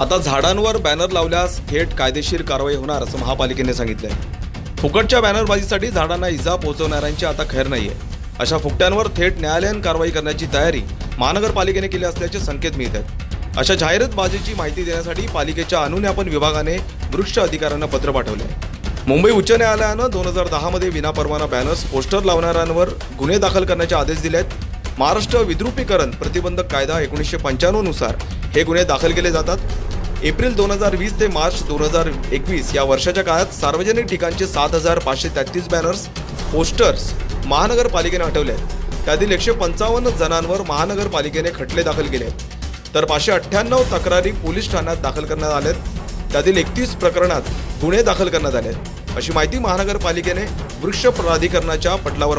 आता झाडांवर बॅनर लावल्यास थेट कायदेशीर कारवाई होणार असं महापालिकेने सांगितलंय. फुकटच्या बॅनरबाजीसाठी झाडांना इजा पोहोचवणाऱ्यांची आता खैर नाहीये. अशा फुकट्यांवर थेट न्यायालयीन कारवाई करण्याची तयारी महानगरपालिकेने केली असल्याचे संकेत मिळत आहेत अशा जाहिरातबाजीची माहिती देण्यासाठी पालिकेच्या अनुज्ञापन विभागाने वृक्ष अधिकाऱ्यांना पत्र पाठवले. आहे मुंबई उच्च न्यायालयानं दोन हजार दहामध्ये विनापरवाना बॅनर्स पोस्टर लावणाऱ्यांवर गुन्हे दाखल करण्याचे आदेश दिले आहेत महाराष्ट्र विद्रुपीकरण प्रतिबंधक कायदा एकोणीसशे पंच्याण्णवनुसार हे गुन्हे दाखल केले जातात. एप्रिल दोन हजार वीस ते मार्च दोन हजार एकवीस या वर्षाच्या काळात सार्वजनिक ठिकाणचे सात हजार पाचशे तेहतीस बॅनर्स पोस्टर्स महानगरपालिकेने हटवले आहेत. त्यातील एकशे पंचावन्न जणांवर महानगरपालिकेने खटले दाखल केले आहेत. तर पाचशे अठ्ठ्याण्णव तक्रारी पोलीस ठाण्यात दाखल करण्यात आल्या आहेत त्यातील एकतीस प्रकरणात गुन्हे दाखल करण्यात आले आहेत. अशी माहिती महानगरपालिकेने वृक्ष प्राधिकरणाच्या पटलावर